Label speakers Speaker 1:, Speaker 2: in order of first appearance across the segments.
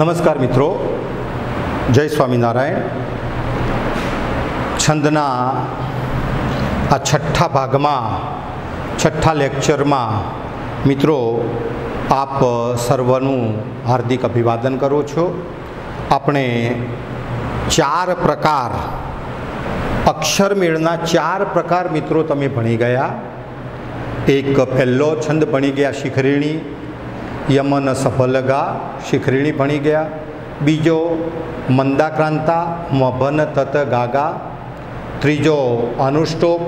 Speaker 1: નમસ્કાર મિત્રો. જય સ્વામિનારાયણ. છંદના આ છઠ્ઠા ભાગમાં, છઠ્ઠા લેક્ચરમાં મિત્રો આપ સર્વનું હાર્દિક અભિવાદન કરું છું. આપણે ચાર પ્રકાર અક્ષરમેળના ચાર પ્રકાર મિત્રો તમે ભણી ગયા. એક પહેલો છંદ ભણી ગયા શિખરીણી યમન સફલગા શિખરીણી ભણી ગયા. બીજો મંદાક્રાંતા મભન તત ગાગા. ત્રીજો અનુષ્ટોપ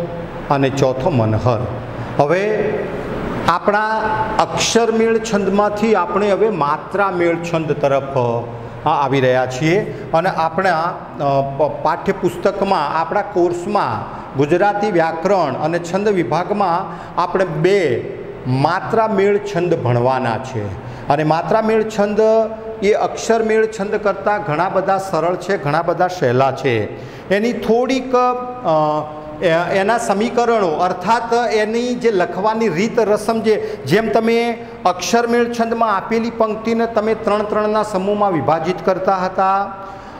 Speaker 1: અને ચોથો મનહર. હવે આપણા અક્ષરમેળ છંદમાંથી આપણે હવે માત્રામેળ છંદ તરફ આવી રહ્યા છીએ અને આપણા પાઠ્યપુસ્તકમાં, આપણા કોર્સમાં ગુજરાતી વ્યાકરણ અને છંદ વિભાગમાં આપણે બે માત્રામેળ છંદ ભણવાના છે. અને માત્રામેળ છંદ એ અક્ષરમેળ છંદ કરતાં ઘણા બધા સરળ છે, ઘણા બધા સહેલા છે. એની થોડીક એના સમીકરણો અર્થાત એની જે લખવાની રીત રસમ જે, જેમ તમે અક્ષરમેળ છંદમાં આપેલી પંક્તિને તમે ત્રણ ત્રણના સમૂહમાં વિભાજિત કરતા હતા,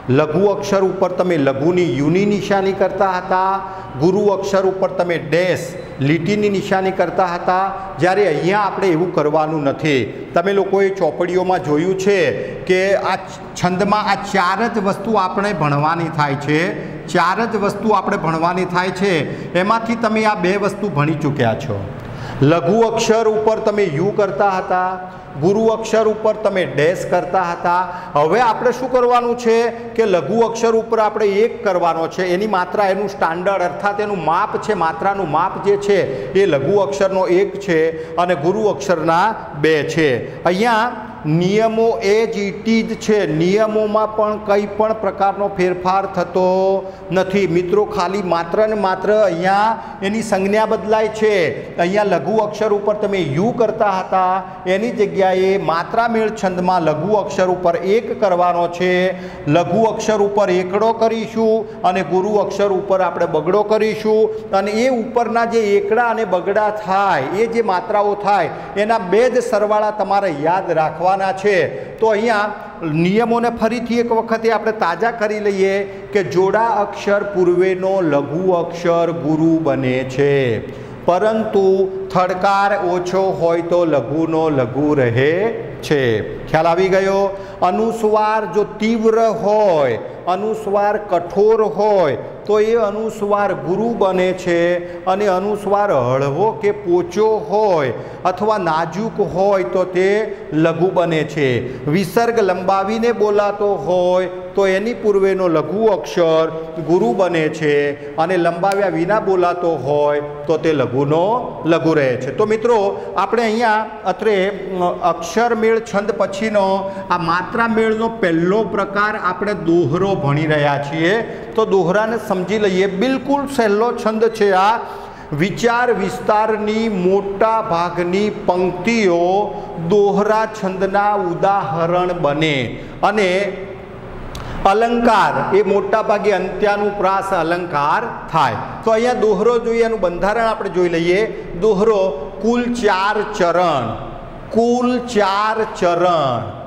Speaker 1: લઘુ અક્ષર ઉપર તમે લઘુની યુની નિશાની કરતા હતા, ગુરુ અક્ષર ઉપર તમે ડેશ લીટીની નિશાની કરતા હતા. જ્યારે અહીંયા આપણે એવું કરવાનું નથી. તમે લોકોએ ચોપડીઓમાં જોયું છે કે આ છંદમાં આ ચાર જ વસ્તુ આપણે ભણવાની થાય છે. ચાર જ વસ્તુ આપણે ભણવાની થાય છે. એમાંથી તમે આ બે વસ્તુ ભણી ચૂક્યા છો. લઘુ અક્ષર ઉપર તમે યુ કરતા હતા, ગુરુ અક્ષર ઉપર તમે ડેશ કરતા હતા. હવે આપણે શું કરવાનું છે કે લઘુ અક્ષર ઉપર આપણે એક કરવાનો છે. એની માત્રા એનું સ્ટાન્ડર્ડ અર્થાત એનું માપ છે, માત્રાનું માપ જે છે એ લઘુ અક્ષરનો એક છે અને ગુરુ અક્ષરના બે છે. અહીંયા નિયમો એ જ ઇટી જ છે. નિયમોમાં પણ કંઈ પણ પ્રકારનો ફેરફાર થતો નથી. મિત્રો, ખાલી માત્ર ને માત્ર અહીંયા એની સંજ્ઞા બદલાય છે. અહીંયા લઘુ અક્ષર ઉપર તમે યુ કરતા હતા. એની જગ્યાએ માત્રામેળ છંદમાં લઘુ અક્ષર ઉપર એક કરવાનો છે. લઘુ અક્ષર ઉપર એકડો કરીશું અને ગુરુ અક્ષર ઉપર આપણે બગડો કરીશું. અને એ ઉપરના જે એકડા અને બગડા થાય, એ જે માત્રાઓ થાય, એના બે જ સરવાળા તમારે યાદ રાખવા કરવાના છે. તો અહીંયા નિયમોને ફરીથી એક વખતે આપણે તાજા કરી લઈએ કે જોડા અક્ષર પૂર્વેનો લઘુ અક્ષર ગુરુ બને છે. પરંતુ થડકાર ઓછો હોય તો લઘુનો લઘુ રહે છે. ખ્યાલ આવી ગયો? અનુસ્વાર જો તીવ્ર હોય, અનુસ્વાર કઠોર હોય, તો એ અનુસ્વાર ગુરુ બને છે અને અનુસ્વાર હળવો કે પોચો હોય અથવા નાજુક હોય તો તે લઘુ બને છે. વિસર્ગ લંબાવીને બોલાતો હોય તો એની પૂર્વેનો લઘુ અક્ષર ગુરુ બને છે અને લંબાવ્યા વિના બોલાતો હોય તો તે લઘુનો લઘુ રહે છે. તો મિત્રો, આપણે અહીંયા અત્રે અક્ષરમેળ છંદ પછીનો, આ માત્રા મેળનો પહેલો પ્રકાર આપણે દોહરો ભણી રહ્યા છીએ. તો દોહરાને સમજી લઈએ, બિલકુલ સહેલો છંદ છે આ. વિચાર વિસ્તારની મોટા ભાગની પંક્તિઓ દોહરા છંદના ઉદાહરણ બને. અને અલંકાર, એ મોટા ભાગે અંત્યાનુપ્રાસ અલંકાર થાય. તો અહીંયા દોહરો જોઈએ, એનું બંધારણ આપણે જોઈ લઈએ. દોહરો, કુલ ચાર ચરણ. કુલ ચાર ચરણ.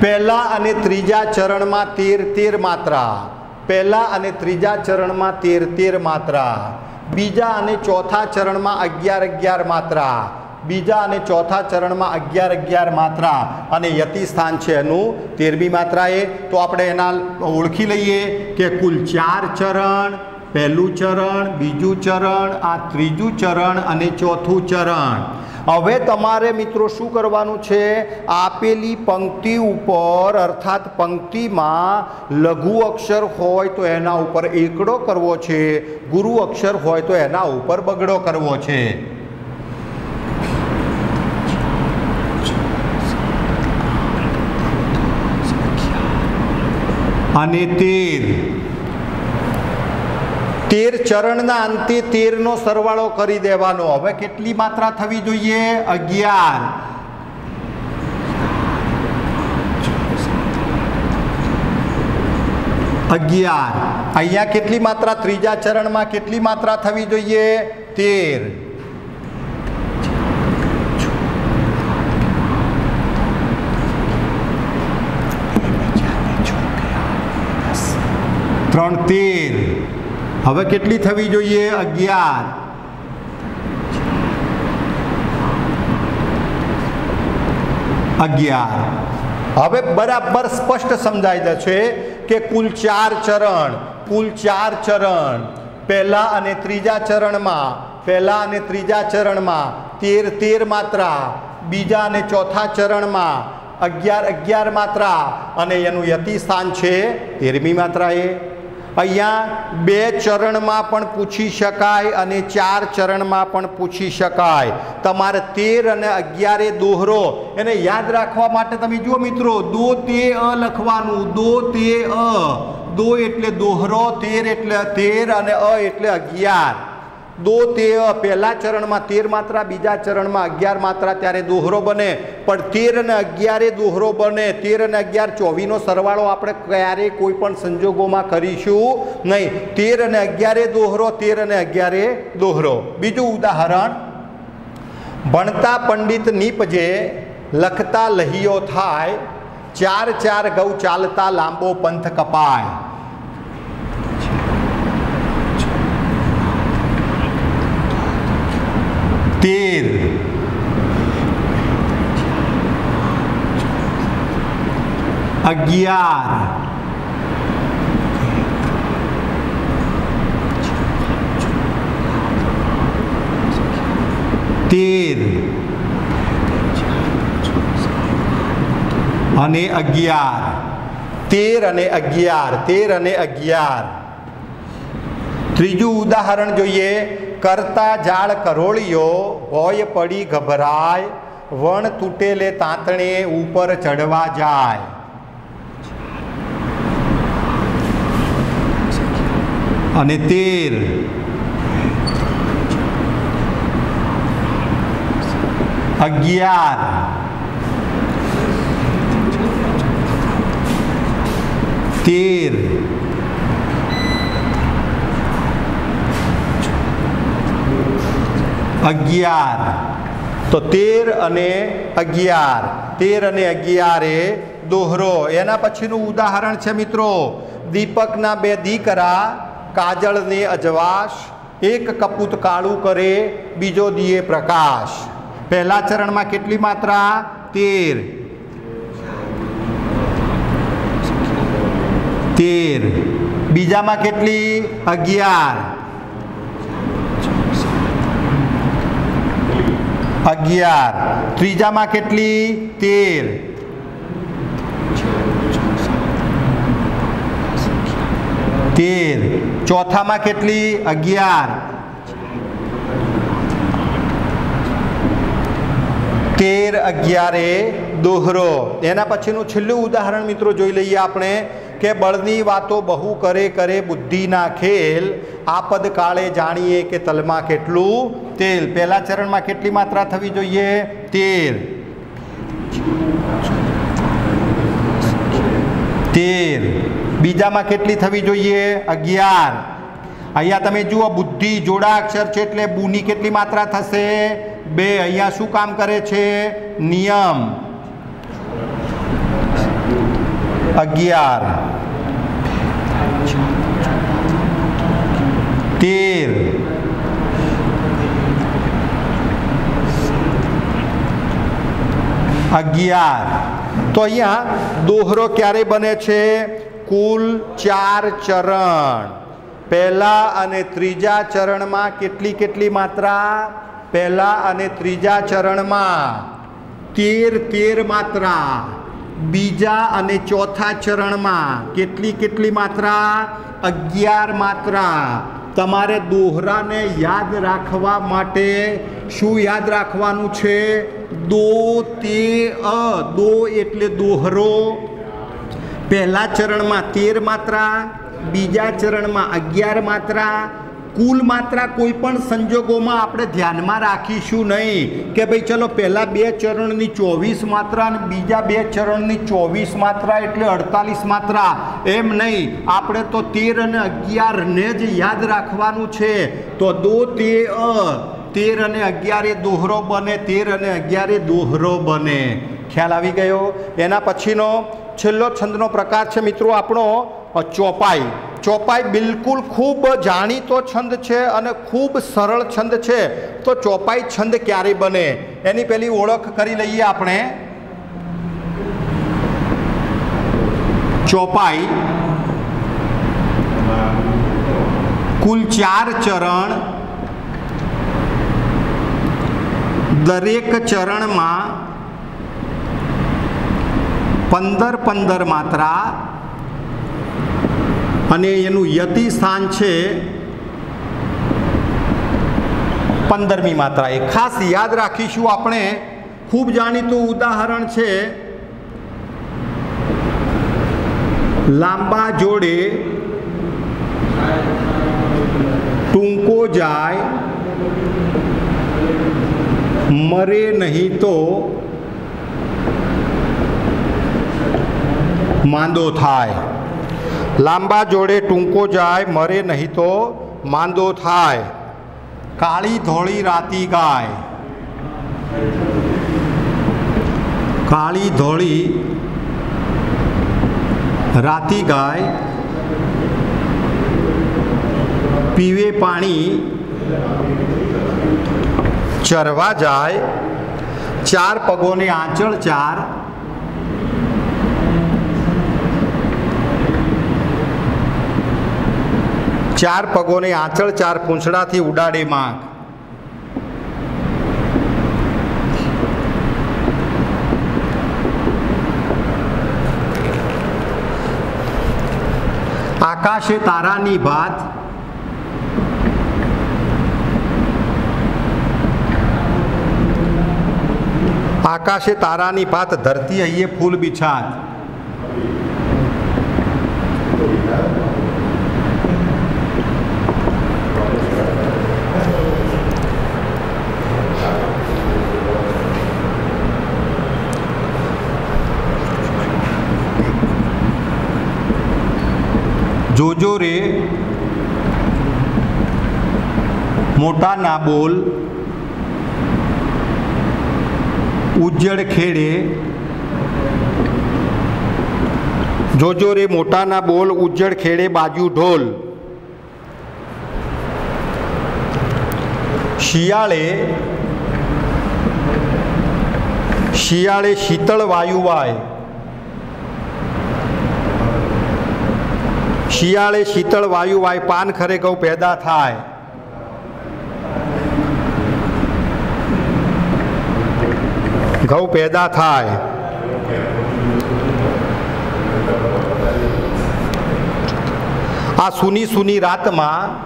Speaker 1: પહેલા અને ત્રીજા ચરણમાં તેર તેર માત્રા. પહેલા અને ત્રીજા ચરણમાં તેર તેર માત્રા. બીજા અને ચોથા ચરણમાં અગિયાર અગિયાર માત્રા. બીજા અને ચોથા ચરણમાં અગિયાર અગિયાર માત્રા અને યતિ સ્થાન છે એનું. તેરમી માત્રાએ તો આપણે એના ઓળખી લઈએ કે કુલ ચાર ચરણ, પહેલું ચરણ, બીજું ચરણ, આ ત્રીજું ચરણ અને ચોથું ચરણ. હવે તમારે મિત્રો શું કરવાનું છે? આપેલી પંક્તિ ઉપર, અર્થાત પંક્તિમાં લઘુ અક્ષર હોય તો એના ઉપર એકડો કરવો છે, ગુરુ અક્ષર હોય તો એના ઉપર બગડો કરવો છે. અને તેર. તેર ચરણના અંતે તેરનો સરવાળો કરી દેવાનો. હવે કેટલી માત્રા થવી જોઈએ? અગિયાર. અગિયાર. અહીંયા કેટલી માત્રા? ત્રીજા ચરણમાં કેટલી માત્રા થવી જોઈએ? તેર. ત્રણ તેર. હવે કેટલી થવી જોઈએ? અગિયાર. અગિયાર. હવે બરાબર સ્પષ્ટ સમજાય દે છે કે કુલ ચાર ચરણ, કુલ ચાર ચરણ. પહેલા અને ત્રીજા ચરણમાં, પહેલા અને ત્રીજા ચરણમાં, તેર તેર માત્રા. બીજા અને ચોથા ચરણમાં, અગિયાર અગિયાર માત્રા. અને એનું યતિ સ્થાન છે તેરમી માત્રા એ અહીંયા બે ચરણમાં પણ પૂછી શકાય અને ચાર ચરણમાં પણ પૂછી શકાય. તમારે તેર અને અગિયારે દોહરો. એને યાદ રાખવા માટે તમે જુઓ મિત્રો, દો તે અ લખવાનું, દો તે અ. દો એટલે દોહરો, તેર એટલે તેર અને અ એટલે અગિયાર. દો તે પહેલા ચરણમાં તેર માત્રા, બીજા ચરણમાં અગિયાર માત્રા, ત્યારે દોહરો બને. પણ તેર અને અગિયારે દોહરો બને, તેર અને અગિયાર ચોવીનો સરવાળો આપણે ક્યારેય કોઈ પણ સંજોગોમાં કરીશું નહીં. તેર અને અગિયારે દોહરો, તેર અને અગિયારે દોહરો. બીજું ઉદાહરણ. ભણતા પંડિત નીપજે લખતા લહીઓ થાય, ચાર ચાર ગૌ ચાલતા લાંબો પંથ કપાય તેર અગિયાર તેર અને અગિયાર તેર અને અગિયાર તેર અને અગિયાર ત્રીજું ઉદાહરણ જોઈએ, કરતા જાળ કરોળિયો હોય પડી ગભરાય, વણ તૂટેલે તાંતણે ઉપર ચડવા જાય. અને તેર અગિયાર. તેર. અગિયાર. તો તેર અને અગિયાર. તેર અને અગિયારે દોહરો. એના પછીનું ઉદાહરણ છે મિત્રો. દીપકના બે દીકરા કાજળને અજવાશ, એક કપૂત કાળું કરે, બીજો દિયે પ્રકાશ. પહેલા ચરણમાં કેટલી માત્રા? તેર. તેર. બીજામાં કેટલી? અગિયાર. અગિયાર. ત્રીજામાં કેટલી? તેર. તેર. ચોથામાં કેટલી? અગિયાર. તેર અગિયારે દોહરો. એના પછીનું છેલ્લું ઉદાહરણ મિત્રો જોઈ લઈએ આપણે કે બળની વાતો બહુ કરે કરે બુદ્ધિના ખેલ, આપદ કાળે જાણીએ કે તલમાં કેટલું તેલ. પહેલા ચરણમાં કેટલી માત્રા થવી જોઈએ? તેર. તેર. બીજામાં કેટલી થવી જોઈએ? અગિયાર. અહીંયા તમે જુઓ, બુદ્ધિ જોડા અક્ષર છે એટલે બુની કેટલી માત્રા થશે? બે. અહીંયા શું કામ કરે છે? નિયમ. અગિયાર. તેર. અગિયાર. તો અહીંયા દોહરો ક્યારે બને છે? કુલ ચાર ચરણ. પહેલા અને ત્રીજા ચરણમાં કેટલી કેટલી માત્રા? પહેલા અને ત્રીજા ચરણમાં તેર તેર માત્રા. બીજા અને ચોથા ચરણમાં કેટલી કેટલી માત્રા? અગિયાર માત્રા. તમારે દોહરાને યાદ રાખવા માટે શું યાદ રાખવાનું છે? દો, તે, અ. દો એટલે દોહરો. પહેલા ચરણમાં તેર માત્રા, બીજા ચરણમાં અગિયાર માત્રા. કુલ માત્રા કોઈ પણ સંજોગોમાં આપણે ધ્યાનમાં રાખીશું નહીં કે ભાઈ ચલો પહેલાં બે ચરણની ચોવીસ માત્રા અને બીજા બે ચરણની ચોવીસ માત્રા એટલે અડતાલીસ માત્રા. એમ નહીં, આપણે તો તેર અને અગિયારને જ યાદ રાખવાનું છે. તો દો તે અ, તેર અને અગિયારે દોહરો બને, તેર અને અગિયારે દોહરો બને. ખ્યાલ આવી ગયો? એના પછીનો છેલ્લો છંદનો પ્રકાર છે મિત્રો આપણો ચોપાઈ. ચોપાઈ બિલકુલ ખૂબ જાણીતો છંદ છે અને ખૂબ સરળ છંદ છે. તો ચોપાઈ છંદ ક્યારે બને? એની પહેલી ઓળખ કરી લઈએ આપણે. ચોપાઈ કુલ ચાર ચરણ. દરેક ચરણમાં પંદર પંદર માત્રા. અને એનું યતિ સ્થાન છે પંદરમી માત્રા એ ખાસ યાદ રાખીશું આપણે, ખૂબ જાણીતું ઉદાહરણ છે લાંબા જોડે ટૂંકો જાય, મરે નહીં તો માંદો થાય. લાંબા જોડે ટૂંકો જાય, મરે નહીં તો માંદો થાય. કાળી ધોળી રાતી ગાય. કાળી ધોળી રાતી ગાય. પીવે પાણી. ચરવા જાય. ચાર પગોને આંચળ ચાર. ચાર પગોને આંચળ ચાર પૂંછડાથી ઉડાડે માંગ. આકાશે તારાની ભાત. આકાશે તારાની ભાત ધરતી અહીએ ફૂલ બિછાત. જોજો રે મોટા ના બોલ ઉજ્જડ ખેડે જોજો રે મોટાના બોલ ઉજ્જડ ખેડે બાજુ ઢોલ શિયાળે શિયાળે શીતળ વાયુ વાય. શિયાળે શીતળ વાયુ વાય પાન ખરે ઘઉં પેદા થાય. ઘઉં પેદા થાય. આ સુની સુની રાતમાં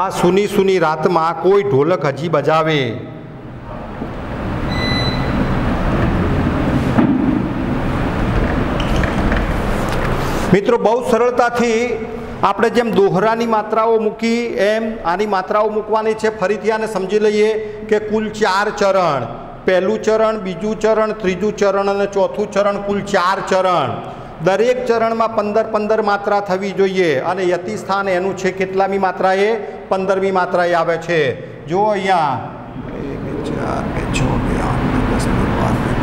Speaker 1: આ સુની સુની રાતમાં કોઈ ઢોલક હજી બજાવે. મિત્રો, બહુ સરળતાથી આપણે જેમ દોહરાની માત્રાઓ મૂકી, એમ આની માત્રાઓ મૂકવાની છે. ફરીથી આને સમજી લઈએ કે કુલ ચાર ચરણ. પહેલું ચરણ, બીજું ચરણ, ત્રીજું ચરણ અને ચોથું ચરણ કુલ ચાર ચરણ. દરેક ચરણમાં પંદર પંદર માત્રા થવી જોઈએ અને યતિસ્થાન એનું છે કેટલામી માત્રા એ પંદરમી માત્રા એ આવે છે. જો અહીંયા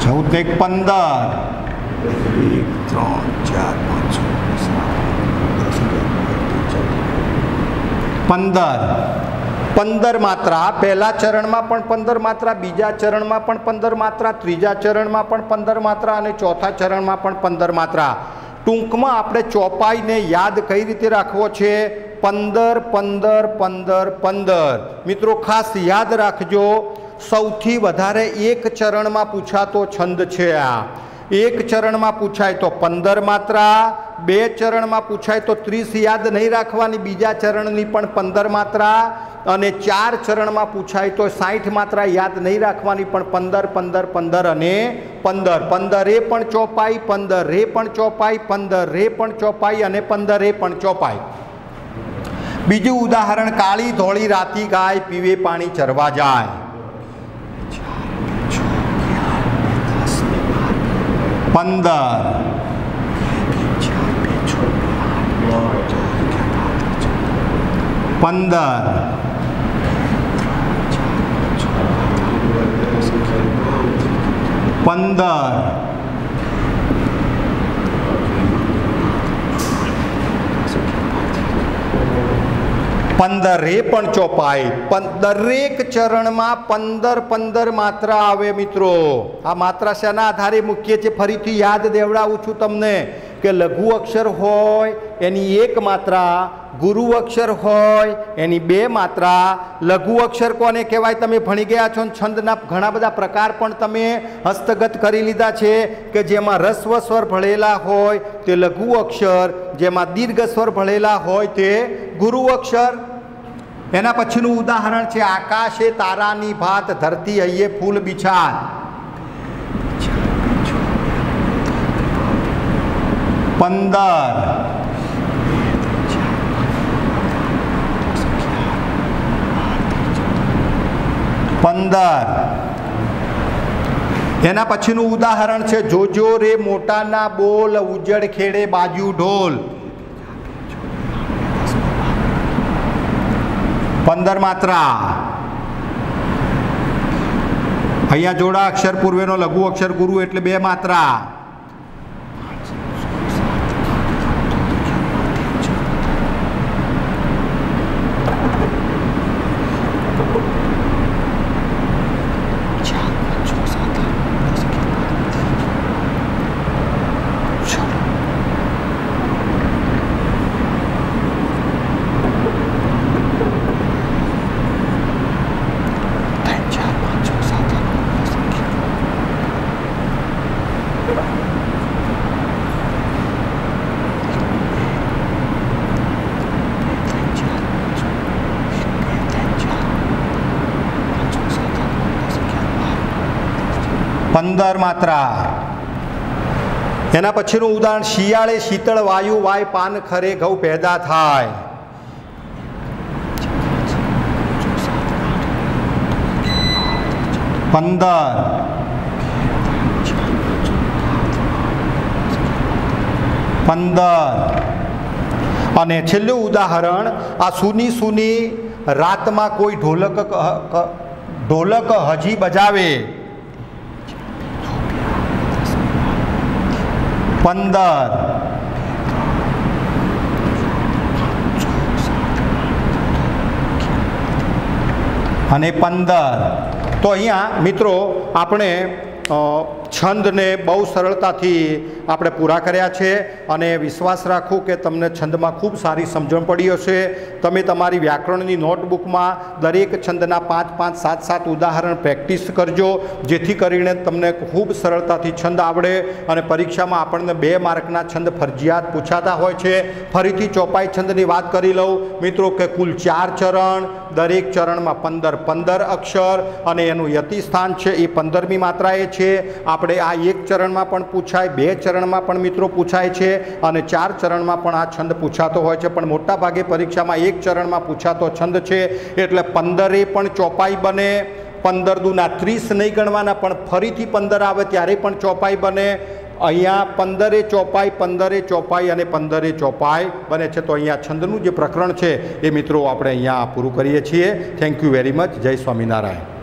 Speaker 1: ચૌદ, એક, પંદર. એક, ત્રણ ચાર પાંચ છ સાત દસ અગિયાર બાર તેર ચૌદ પંદર. પંદર માત્રા. પહેલા ચરણમાં પણ પંદર માત્રા, બીજા ચરણમાં પણ પંદર માત્રા, ત્રીજા ચરણમાં પણ પંદર માત્રા અને ચોથા ચરણમાં પણ પંદર માત્રા. ટૂંકમાં આપણે ચોપાઈને યાદ કઈ રીતે રાખવો છે? પંદર પંદર પંદર પંદર. મિત્રો, ખાસ યાદ રાખજો. સૌથી વધારે એક ચરણમાં પૂછાતો છંદ છે આ. એક ચરણમાં પૂછાય તો પંદર માત્રા, બે ચરણમાં પૂછાય તો ત્રીસ યાદ નહીં રાખવાની, બીજા ચરણની પણ પંદર માત્રા અને ચાર ચરણમાં પૂછાય તો સાઠ માત્રા યાદ નહીં રાખવાની, પણ પંદર પંદર પંદર અને પંદર. પંદરે પણ ચોપાઈ, પંદર રે પણ ચોપાઈ, પંદર રે પણ ચોપાઈ અને પંદરે પણ ચોપાઈ. બીજું ઉદાહરણ, કાળી ધોળી રાતી ગાય પીવે પાણી ચરવા જાય. પંદર પંદર પંદર પંદરે પણ ચોપાઈ દરેક ચરણમાં પંદર પંદર માત્રા આવે મિત્રો. આ માત્રા શેના આધારે મૂકીએ છીએ ફરીથી યાદ દેવડાવું છું તમને કે લઘુ અક્ષર હોય, એની એક માત્રા, ગુરુ અક્ષર હોય, એની બે માત્રા. લઘુ અક્ષર કોને કહેવાય? તમે ભણી ગયા છો છંદના ઘણા બધા પ્રકાર પણ તમે હસ્તગત કરી લીધા છે કે જેમાં રસ્વ સ્વર ભળેલા હોય, તે લઘુ અક્ષર, જેમાં દીર્ઘ સ્વર ભળેલા હોય, તે ગુરુ અક્ષર. એના પછીનું ઉદાહરણ છે, આકાશે તારાની ભાત ધરતી હૈયે ફૂલ બિછાન. પંદર. પંદર. એના પછીનું ઉદાહરણ છે, જોજો રે મોટાના બોલ, ઉજળ ખેડે બાજુ ઢોલ. પંદર માત્રા. અહીંયા જોડા અક્ષર પૂર્વેનો લઘુ અક્ષર ગુરુ એટલે બે માત્રા. પંદર માત્રા. એના પછીનું ઉદાહરણ, શિયાળે શીતળ વાયુ વાય પાન ખરે ઘઉં પેદા થાય. પંદર પંદર અને છેલ્લું ઉદાહરણ, આ સુની સુની રાતમાં કોઈ ઢોલક ઢોલક હજી બજાવે. પંદર. અને પંદર. તો અહીંયા મિત્રો આપણે છંદને બહુ સરળતાથી આપણે પૂરા કર્યા છે અને વિશ્વાસ રાખું કે તમને છંદમાં ખૂબ સારી સમજણ પડી હશે. તમે તમારી વ્યાકરણની નોટબુકમાં દરેક છંદના પાંચ પાંચ સાત સાત ઉદાહરણ પ્રેક્ટિસ કરજો, જેથી કરીને તમને ખૂબ સરળતાથી છંદ આવડે અને પરીક્ષામાં આપણને બે માર્કના છંદ ફરજિયાત પૂછાતા હોય છે. ફરીથી ચોપાઈ છંદની વાત કરી લઉં. મિત્રો, કે કુલ ચાર ચરણ, દરેક ચરણમાં પંદર પંદર અક્ષર અને એનું યતિ સ્થાન છે, એ પંદરમી માત્રાએ છે. આપણે આ એક ચરણમાં પણ પૂછાય, બે ચરણમાં પણ મિત્રો પૂછાય છે અને ચાર ચરણમાં પણ આ છંદ પૂછાતો હોય છે. પણ મોટાભાગે પરીક્ષામાં એક ચરણમાં પૂછાતો છંદ છે. એટલે પંદરે પણ ચોપાઈ બને, પંદર દુના ત્રીસ નહીં ગણવાના, પણ ફરીથી પંદર આવે ત્યારે પણ ચોપાઈ બને. અહીંયા પંદરે ચોપાઈ પંદરે ચોપાઈ અને પંદરે ચોપાઈ બને છે. તો અહીંયા છંદનું જે પ્રકરણ છે એ મિત્રો આપણે અહીંયા પૂરું કરીએ છીએ. થેન્ક યુ વેરી મચ જય સ્વામિનારાયણ.